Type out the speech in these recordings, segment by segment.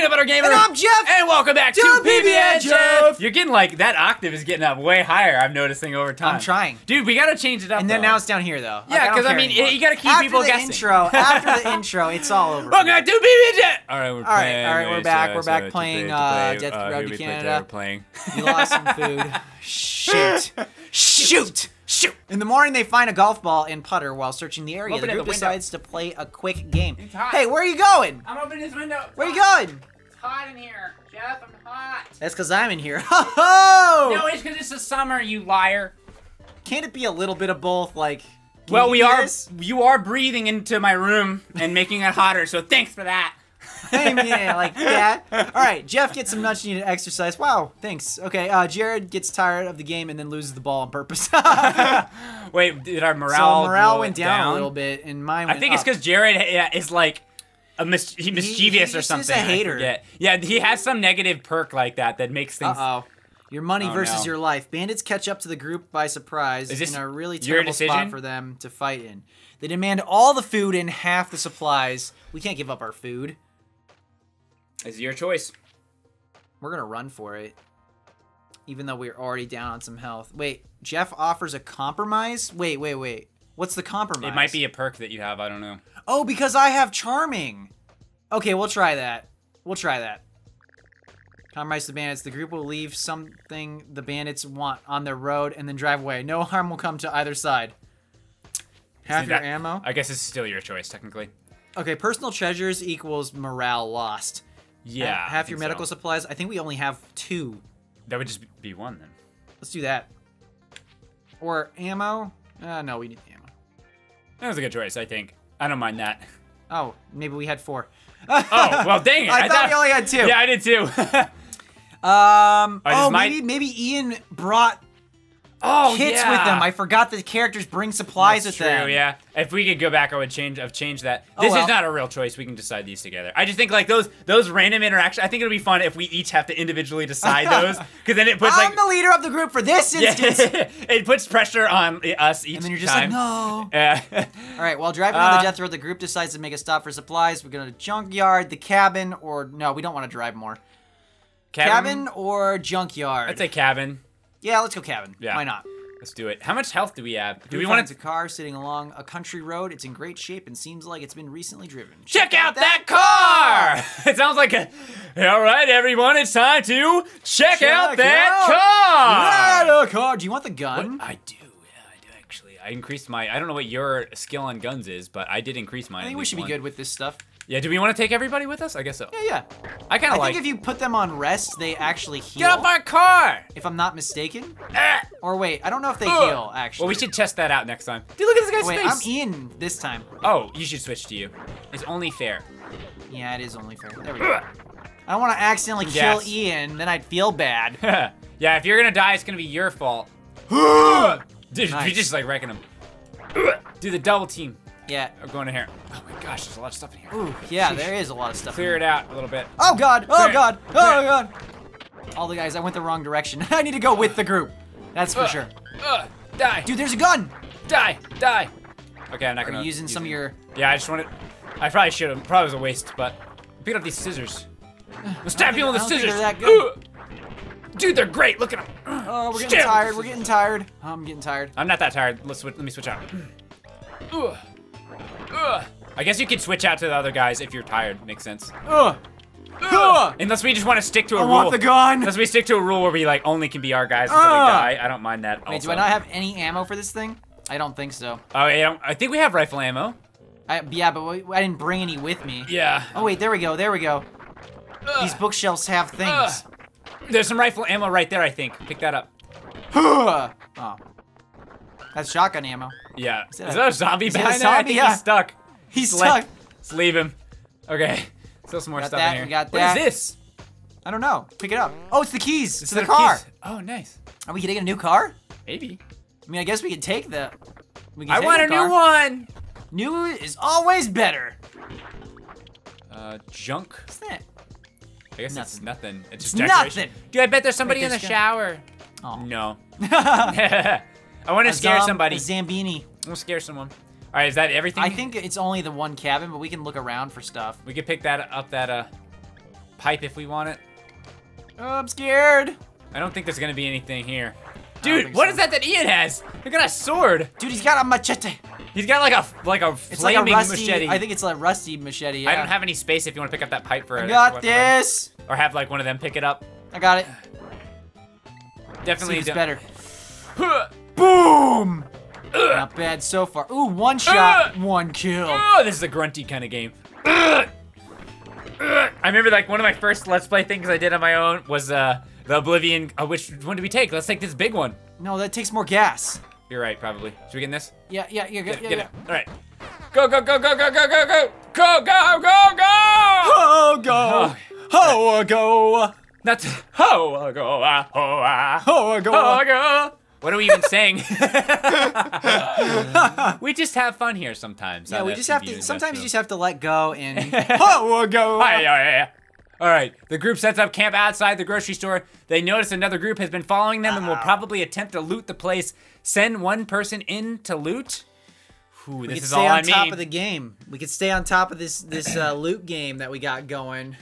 Peanut Butter Gamer. And I'm Jeff. And welcome back to, To PB&Jeff. You're getting like that octave is getting up way higher. I'm noticing over time. I'm trying. dude. We gotta change it up. And then though. now it's down here though. Yeah, Like, 'cause, I mean, you gotta keep after people the guessing. Intro, after the intro, it's all over. welcome back to PB&Jeff. All right, we're All right, playing. all right, we're back, uh, we're back so to playing, play- to uh, Death to uh, we play Canada. We're playing. You lost some food. Shoot. Shoot. Shoot. In the morning, they find a golf ball and putter while searching the area. The group the decides to play a quick game. It's hot. Hey, where are you going? I'm opening this window. Where are you going? It's hot in here, Jeff. I'm hot. That's because I'm in here. Ho ho! No, it's because it's the summer, you liar. Can't it be a little bit of both? Like, Well, we are. this? You are breathing into my room and making it hotter. So thanks for that. Mean, yeah, like that. All right, Jeff gets some much needed exercise. Wow, thanks. Okay, uh, Jared gets tired of the game and then loses the ball on purpose. Wait, did our morale? So morale went down, a little bit, and mine. I think it's because Jared is like a mis- he mischievous he or just is something. a I hater. Yeah, he has some negative perk like that that makes things. Uh oh. Your money Oh, versus no. your life. Bandits catch up to the group by surprise in a really terrible spot for them to fight in. They demand all the food and half the supplies. We can't give up our food. It's your choice. We're gonna run for it. Even though we're already down on some health. Wait, Jeff offers a compromise? Wait, wait, wait. What's the compromise? It might be a perk that you have. I don't know. Oh, because I have charming. Okay, we'll try that. We'll try that. Compromise the bandits. The group will leave something the bandits want on their road and then drive away. No harm will come to either side. Half See, your that- ammo. I guess it's still your choice technically. Okay, personal treasures equals morale lost. Yeah. Ha- half your medical so. supplies. I think we only have two. That would just be one then. Let's do that. Or ammo. Uh, no, we need ammo. That was a good choice. I think. I don't mind that. Oh, maybe we had four. Oh well, dang it! I, thought, we only had two. Yeah, I did too. Um. oh, might- maybe maybe Ian brought oh, kits yeah. with them. I forgot the characters bring supplies That's with true, them. yeah. If we could go back, I would change. I've changed that. Oh, This well. is not a real choice. We can decide these together. I just think like those those random interactions. I think it'll be fun if we each have to individually decide those, because then it puts I'm like the leader of the group for this instance. it puts pressure on us each And then you're just time. like, no. All right, while driving on Uh, the death road, the group decides to make a stop for supplies. We're going to junkyard, the cabin, or no, we don't want to drive more. Cabin, or junkyard? I'd say cabin. Yeah, let's go cabin. Yeah. Why not? Let's do it. How much health do we have? Do We we want to a car sitting along a country road. It's in great shape and seems like it's been recently driven. check out that car? It sounds like a. All right, everyone, it's time to check, out that out car. That a car. Do you want the gun? What? I do. Yeah, I do actually. I increased my. I don't know what your skill on guns is, but I did increase mine. I think we should be good with this stuff. Yeah. Do we want to take everybody with us? I guess so. Yeah, yeah. I kind of like. I think if you put them on rest, they actually heal. Get off our car! if I'm not mistaken. Ah! Or wait, I don't know if they Ugh. heal actually. Well, we should test that out next time. Dude, look at this guy's Wait, face. I'm Ian this time. Oh, you should switch to you. It's only fair. Yeah, it is only fair. There we go. I don't want to accidentally kill Ian, then I'd feel bad. yeah, if you're gonna die, it's gonna be your fault. Dude, Nice. you're just like wrecking him. Do the double team. Yeah. I'm going in here. Oh my gosh, there's a lot of stuff in here. Ooh, yeah, there is a lot of stuff. in Clear it out a little bit. Oh god! Oh Clear it. god! Oh it. god! All the guys, I went the wrong direction. I need to go with the group. That's for Ugh. sure. Ugh, die, Dude, there's a gun! die, die. Okay, I'm not Are gonna. using use some it. of your... Yeah, I just wanted. I probably should have. Probably was a waste, but pick up these scissors. We'll stab people with the scissors. they're that good. Dude, they're great. Look at them. Oh, we're getting Stab. tired. We're getting tired. I'm getting tired. I'm not that tired. Let's let me switch out. Ugh. Ugh. I guess you could switch out to the other guys if you're tired. Makes sense. Ugh! Ugh! Unless we just want to stick to a I rule. I want the gun! Unless we stick to a rule where we like only can be our guys until Ugh. we die. I don't mind that. Wait, also. do I not have any ammo for this thing? I don't think so. Oh, yeah, I think we have rifle ammo. I, yeah, but we, I didn't bring any with me. Yeah. Oh wait, there we go. There we go. These bookshelves have things. Ugh. There's some rifle ammo right there. I think. Pick that up. oh. That's shotgun ammo. Yeah. Is that that, a- zombie is behind there? I zombie? think Yeah. he's stuck. He's Just let- stuck. Just leave him. Okay. Still some more Got stuff that, in here. we got What that. is this? I don't know. Pick it up. Oh, it's the keys It's to the car. keys. Oh, nice. Are we getting a new car? Maybe. I mean, I guess we could take the. We can I want a car. new one. New is always better. Uh, junk. What's that? I guess it's nothing. It's just It's decoration. nothing. Dude, I bet there's somebody in the shower. Oh. No. a I want to scare somebody. A Zambini. I want to scare someone. All right, is that everything? I think it's only the one cabin, but we can look around for stuff. we could pick that up. That uh. pipe if we want it. Oh, I'm scared. I don't think there's gonna be anything here. Dude, what so. is that that Ian has? Look at a sword. Dude, he's got a machete. He's got like a like a It's like a flaming rusty. machete. I think it's like rusty machete. Yeah. I don't have any space if you want to pick up that pipe for I got this. Or have like one of them pick it up. I got it. Definitely See better. Boom. Not bad so far. Ooh, one shot, one kill. Oh, this is a grunty kind of game. Ugh. I remember like one of my first Let's Play things I did on my own was uh the Oblivion. Uh, which one did we take? Let's take this big one. No, that takes more gas. You're right, probably. Should we get in this? Yeah, yeah, yeah, Get, yeah, it, get yeah. it. All right. Go, go, go, go, go, go, go, go, go, go, go, go. Oh, go. Oh, go. That's ho, uh, go, ah, ho, ah, Oh, go. ho, go. What are we even saying? we just have fun here sometimes. Yeah, we just have to. Sometimes you just have to let go and. oh, we'll go. Hi, yeah, yeah, yeah. All right, the group sets up camp outside the grocery store. They notice another group has been following them and will probably attempt to loot the place. Send one person in to loot. Ooh, We this could is stay all on I top need. of the game. We could stay on top of this this uh, loot game that we got going,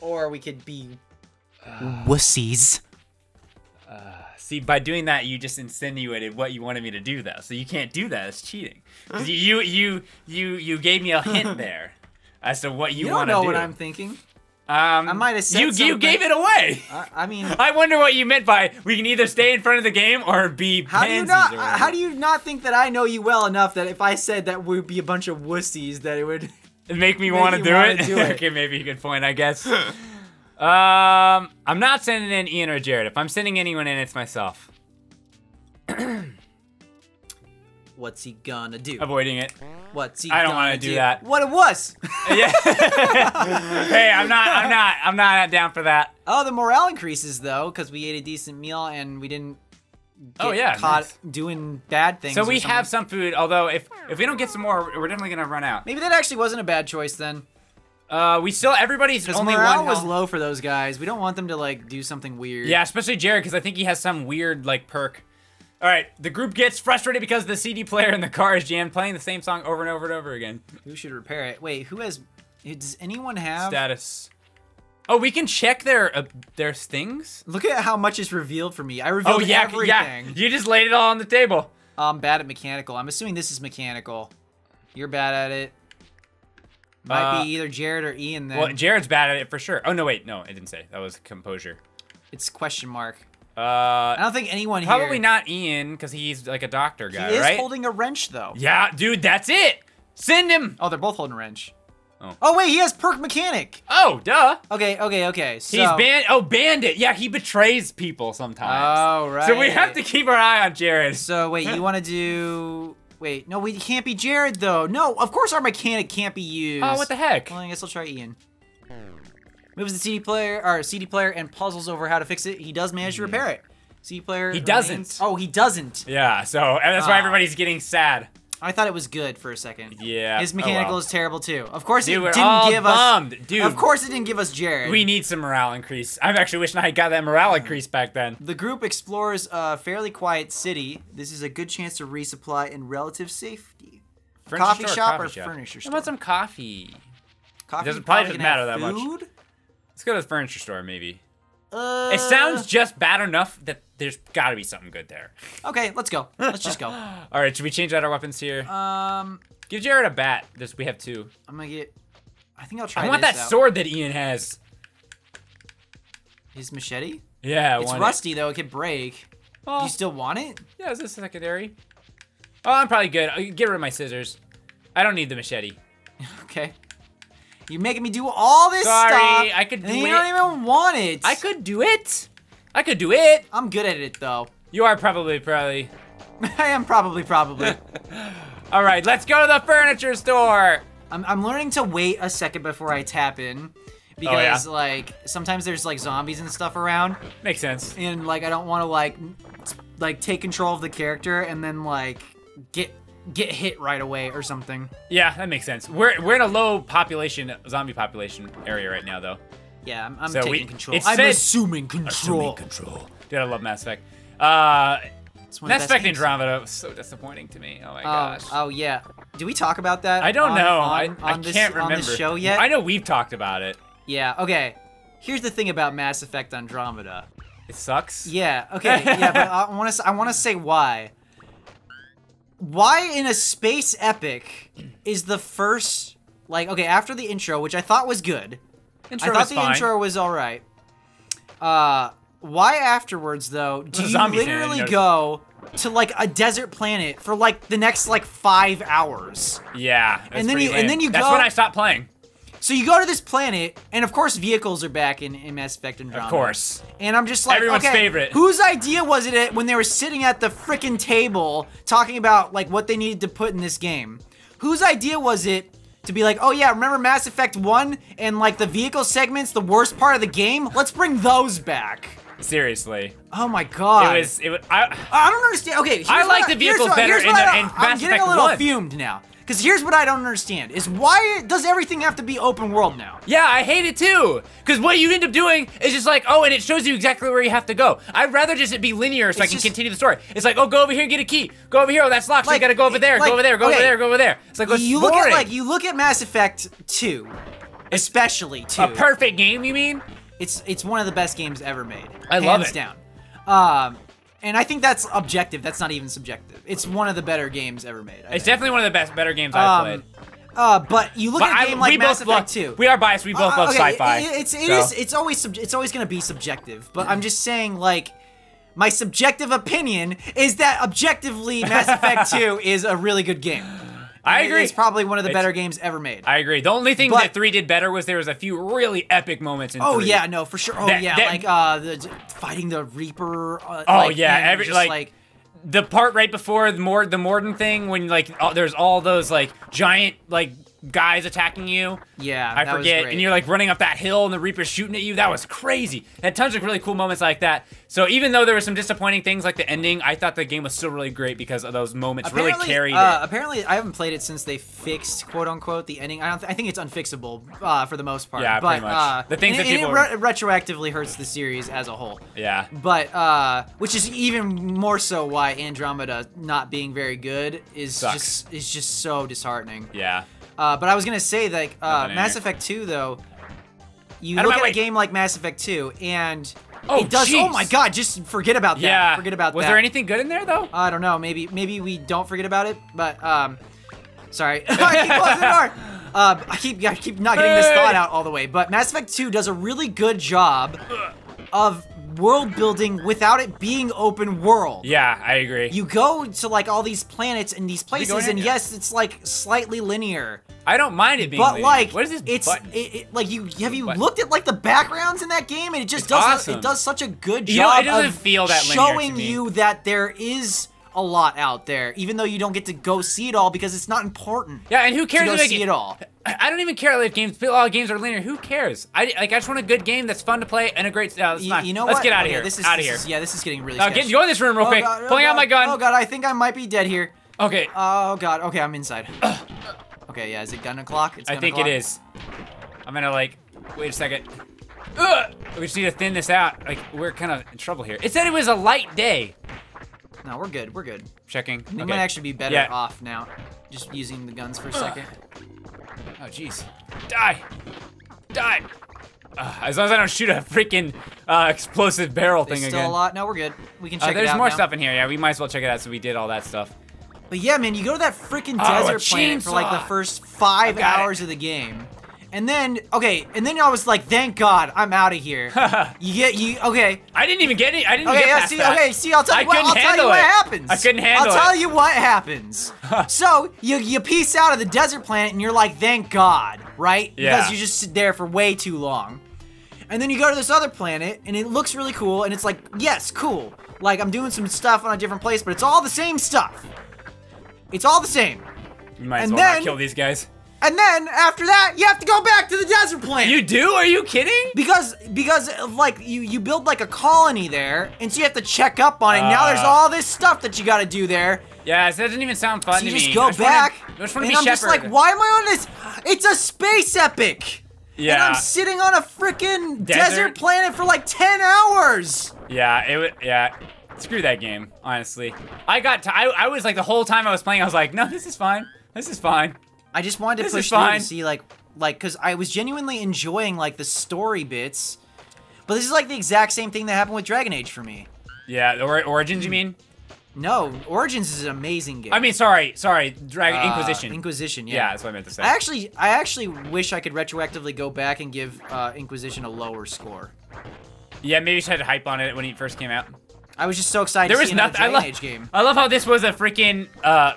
or we could be wussies. See, by doing that, you just insinuated what you wanted me to do, though. So you can't do that. It's cheating. 'Cause You, you, you, you gave me a hint there as to what you, You don't want to know what I'm thinking. Um, I might have said you, you gave it away. I, I mean, I wonder what you meant by we can either stay in front of the game or be how do you not? How do you not think that I know you well enough that if I said that we'd be a bunch of wussies, that it would? Make me want to do it. do it. okay, maybe a good point, I guess. Um, I'm not sending in Ian or Jared. If I'm sending anyone in, it's myself. What's he gonna do? Avoiding it. What's he? I don't wanna do that. What it was? Yeah. hey, I'm not. I'm not. I'm not down for that. oh, the morale increases though, because we ate a decent meal and we didn't. Get Oh, yeah, caught nice. doing bad things. So we have some food. Although if if we don't get some more, we're definitely gonna run out. Maybe that actually wasn't a bad choice then. Uh, we still everybody's only morale one. was health. low for those guys. We don't want them to like do something weird. Yeah, especially Jared, because I think he has some weird like perk. All right, the group gets frustrated because the CD player in the car is jammed, playing the same song over and over and over again. Who should repair it? Wait, who has? Does anyone have? Status. Oh, we can check their uh, their things. Look at how much is revealed for me. I revealed Oh yeah, everything. yeah. You just laid it all on the table. I'm bad at mechanical. I'm assuming this is mechanical. You're bad at it. Might Uh, be either Jared or Ian then. Well, Jared's bad at it for sure. Oh no, wait, no, I didn't say. That was composure. it's question mark. Uh, I don't think anyone here. probably not Ian because he's like a doctor guy, He is right? holding a wrench though. yeah, dude, that's it. Send him. Oh, they're both holding a wrench. Oh. oh wait, he has perk mechanic. Oh, duh. Okay, okay, okay. So, He's ban. Oh, bandit. Yeah, he betrays people sometimes. Oh right. So we have to keep our eye on Jared. So wait, you want to do? Wait, no, we can't be Jared though. No, of course our mechanic can't be used. Oh, what the heck? Well, I guess I'll try Ian. Moves the CD player or CD player and puzzles over how to fix it. He does manage to repair it. CD player. He remains- doesn't. Oh, he doesn't. Yeah. So and that's why Ah. everybody's getting sad. I thought it was good for a second. Yeah. His oh mechanical well. is terrible too. Of course, Dude, it didn't give bummed. us. Dude, Of course, it didn't give us Jared. we need some morale increase. I'm actually wishing I had got that morale increase back then. The group explores a fairly quiet city. This is a good chance to resupply in relative safety. Furniture Coffee store shop or coffee shop? furniture How store? about some coffee? Coffee doesn't- probably doesn't matter that much. Let's go to the furniture store, maybe. Uh, It sounds just bad enough that there's got to be something good there. Okay, let's go. Let's just go. All right, should we change out our weapons here? Um, Give Jared a bat. This we have two. I'm gonna get. I think I'll try. I want that out. sword that Ian has. His machete. Yeah, I It's want it. rusty though. It could break. Oh, Do you still want it? yeah, is this secondary? Oh, I'm probably good. I'll get rid of my scissors. I don't need the machete. Okay. You're making me do all this Sorry, stuff. I could and do you it. don't even want it. I could do it. I could do it. I'm good at it though. You are probably probably. I am probably probably. All right, let's go to the furniture store. I'm, I'm learning to wait a second before I tap in oh, because like sometimes there's like zombies and stuff around Makes sense. and like I don't want to like like take control of the character and then like get get hit right away or something. Yeah, that makes sense. We're we're in a low population zombie population area right now, though. Yeah, I'm, I'm So taking we- control. it I'm said- assuming control. control. Dude, I love Mass Effect. Uh, Mass Effect. Andromeda was so disappointing to me. Oh my Oh, gosh. oh yeah. Do we talk about that? I don't on- know. On, I, on I this, can't remember. on this show yet? I know we've talked about it. Yeah. Okay. here's the thing about Mass Effect Andromeda. It sucks. Yeah. Okay. Yeah, but I want to. I want to say why. Why in a space epic is the first like okay after the intro, which I thought was good. Intro I thought the fine. intro was all right. Uh, why afterwards though? Do you zombie fan, I literally go to like a desert planet for like the next like five hours? Yeah. And then you- and then you That's go- when I stopped playing. So you go to this planet, and of course vehicles are back in, in Mass Effect Andromeda. Of course. And I'm just like, Everyone's okay, favorite. Whose idea was it when they were sitting at the frickin' table talking about like what they needed to put in this game? Whose idea was it to be like, oh yeah, remember Mass Effect 1 and like the vehicle segments, the worst part of the game? Let's bring those back. Seriously. Oh my god. It was. It was. I. I don't understand. Okay, I like the vehicles what- better in the- I in Mass I'm getting Effect a little 1. fumed now. Because here's what I don't understand: is why does everything have to be open world now? Yeah, I hate it too. Because what you end up doing is just like, oh, and it shows you exactly where you have to go. I'd rather just it be linear so I can just- continue the story. It's like, oh, go over here and get a key. Go over here. Oh, that's locked. so you gotta go over there. like, go over there. Go okay. over there. Go over there. It's like, it's you look boring. at like you look at Mass Effect 2, especially 2. a perfect game. You mean? it's it's one of the best games ever made. I love hands it. down. Um, and I think that's objective. That's not even subjective. It's one of the better games ever made. I It's think. definitely one of the best, better games I've Um, played. Uh, but you look But at a I- game like we Mass both Effect love, 2. We are biased. We both Uh, love okay, sci-fi. it- it's it so. is- it's always it's always gonna be subjective. But I'm just saying like. My subjective opinion is that objectively, Mass Effect 2 is a really good game. I agree. It's probably one of the It's- better games ever made. I agree. The only thing But- that three did better was there was a few really epic moments in Oh three. yeah, no, for sure. Oh That- yeah, that- like uh, the fighting the Reaper. Uh, Oh, like, yeah, every- just, like- the part right before the Mord the Mordin thing when like all, there's all those like giant like guys attacking you. yeah, I that was forget, great. and you're like running up that hill, and the Reaper's shooting at you. That was crazy. Had tons of really cool moments like that. So even though there were some disappointing things like the ending, I thought the game was still really great because of those moments. really Apparently- carried uh, it. Apparently, I haven't played it since they fixed quote unquote the ending. I don't. Th- I think it's unfixable uh, for the most part. Yeah, but, pretty much. Uh, The things and, that people it re- retroactively hurts the series as a whole. Yeah. But uh, which is even more so why Andromeda not being very good is Sucks. just is just so disheartening. Yeah. Uh, but I was gonna say like uh, Mass. Effect 2 though, you Out look at a game like Mass Effect 2 and Oh, it does. Oh my god, just forget about that. Yeah. Forget about Was that. Was there anything good in there though? I don't know. Maybe maybe we don't forget about it. But um, sorry, I keep closing the door. Uh, I keep I keep not getting this thought out all the way. But Mass Effect 2 does a really good job of world building without it being open world. Yeah, I agree. You go to like all these planets and these places, and yes, it's like slightly linear. I don't mind it being But like, what is this it's it, it- like you have you looked at like the backgrounds in that game, and it just It's does awesome. it does such a good job You know, it job doesn't of feel that linear showing you that there is a lot out there, even though you don't get to go see it all because it's not important. yeah, and who cares to go see it all. I don't even care if games, a lot of games are linear. Who cares? I like. I just want a good game that's fun to play and a great. Uh, You, you know Let's what? get out of Okay, here. This is out of here. is- yeah, this is getting really. Uh, get, go in this room real Oh, quick. God, oh, Pulling out my gun. Oh god, I think I might be dead here. Okay, Oh god. Okay, I'm inside. okay, yeah. Is it gun o'clock? I think o'clock? it is. I'm gonna like. Wait a second. Ugh! We just need to thin this out. Like we're kind of in trouble here. It said it was a light day. No, we're good. We're good. Checking. We Okay. might actually be better Yeah. off now, just using the guns for a second. Oh jeez. Die. Die. Uh, as long as I don't shoot a freaking uh, explosive barrel There's thing still again. a lot. No, we're good. We can Uh, check it there's more now. stuff in here. Yeah, we might as well check it out. So we did all that stuff. But yeah, man, you go to that freaking Oh, desert planet for like the first five I got it. hours of the game. And then, okay, and then I was like, thank God, I'm out of here. you get, you, okay. I didn't even get it. I didn't Okay, get yeah, past see, that. okay, see, I'll tell I you what, I'll tell you what happens. I couldn't handle it. I'll tell it. you what happens. so, you, you piece out of the desert planet and you're like, thank God, right? Yeah. Because you just sit there for way too long. And then you go to this other planet and it looks really cool and it's like, yes, cool. Like, I'm doing some stuff on a different place, but it's all the same stuff. It's all the same. You might as And well then- not kill these guys. And then after that, you have to go back to the desert planet. You do? Are you kidding? because because like you you build like a colony there, and so you have to check up on it. now there's Uh. all this stuff that you got to do there. Yeah, it doesn't even sound fun So you to just me. go I just wanna- back, I just and be I'm Shepard. just like, why am I on this? It's a space epic. Yeah. And I'm sitting on a freaking desert? Desert? planet for like 10 hours. Yeah, it would. Yeah, screw that game. Honestly, I got. T- I, I was like the whole time I was playing, I was like, no, this is fine. This is fine. I just wanted to This push through to see like like cuz I was genuinely enjoying like the story bits But this is like the exact same thing that happened with Dragon Age for me. Yeah, or Origins, you mean? No, Origins is an amazing game. I mean, sorry, sorry, Dragon Uh, Inquisition. Inquisition, yeah. yeah, that's what I meant to say. I actually, I actually wish I could retroactively go back and give uh, Inquisition a lower score. yeah, maybe you should have hype on it when it first came out. I was just so excited There to was nothing. I love, Age game. I love how this was a freaking uh,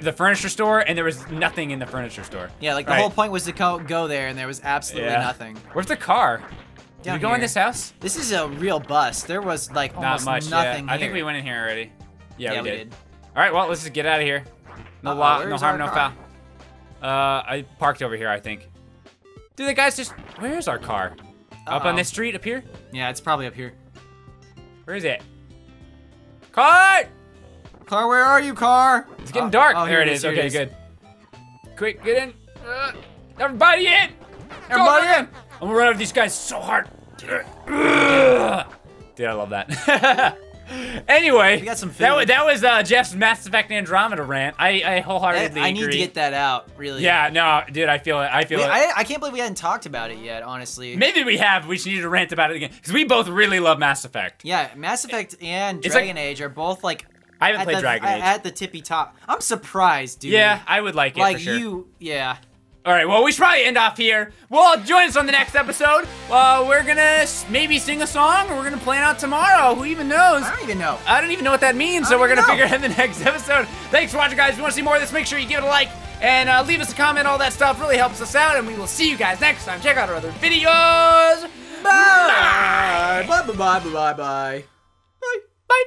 the furniture store, and there was nothing in the furniture store. Yeah, like the Right. whole point was to go, go there, and there was absolutely Yeah. nothing. Where's the car? Did Down we go in this house? This is a real bust. There was like Not much. nothing. yeah. I think we went in here already. Yeah, Yeah, we, we did. did. All right, well, let's just get out of here. No, Uh-oh, no harm, no car? foul. Uh, I parked over here, I think. Dude, the guy's just. Where's our car? Up on this street, up here. Yeah, it's probably up here. Where is it? Car! Car, where are you, car? It's getting Oh, dark. oh, there here it is. Okay, good. Quick, get in. Uh, everybody in. Everybody Go, in. I'm gonna run over these guys so hard. Dude, I love that. anyway, We got some that, wa- food. that was uh, Jeff's Mass Effect Andromeda rant. I, I I, wholeheartedly I need agree. to get that out, really. Yeah, no, dude, I feel it. I feel We- it. I, I can't believe we hadn't talked about it yet, honestly. Maybe we have. We just need to rant about it again because we both really love Mass Effect. Yeah, Mass Effect and It's like- Dragon Age are both like I haven't at played the, Dragon Age. at the tippy top. I'm surprised, dude. yeah, I would like it like for sure. you, yeah. All right, well, we should probably end off here. Well, join us on the next episode. Uh, we're gonna maybe sing a song, or we're gonna plan out tomorrow. Who even knows? I don't even know. I don't even know what that means, so we're gonna even figure it out in the next episode. Thanks for watching, guys. If you want to see more of this, make sure you give it a like and uh, leave us a comment. All that stuff really helps us out, and we will see you guys next time. Check out our other videos. Bye. Bye. Bye. Bye. Bye. Bye. Bye.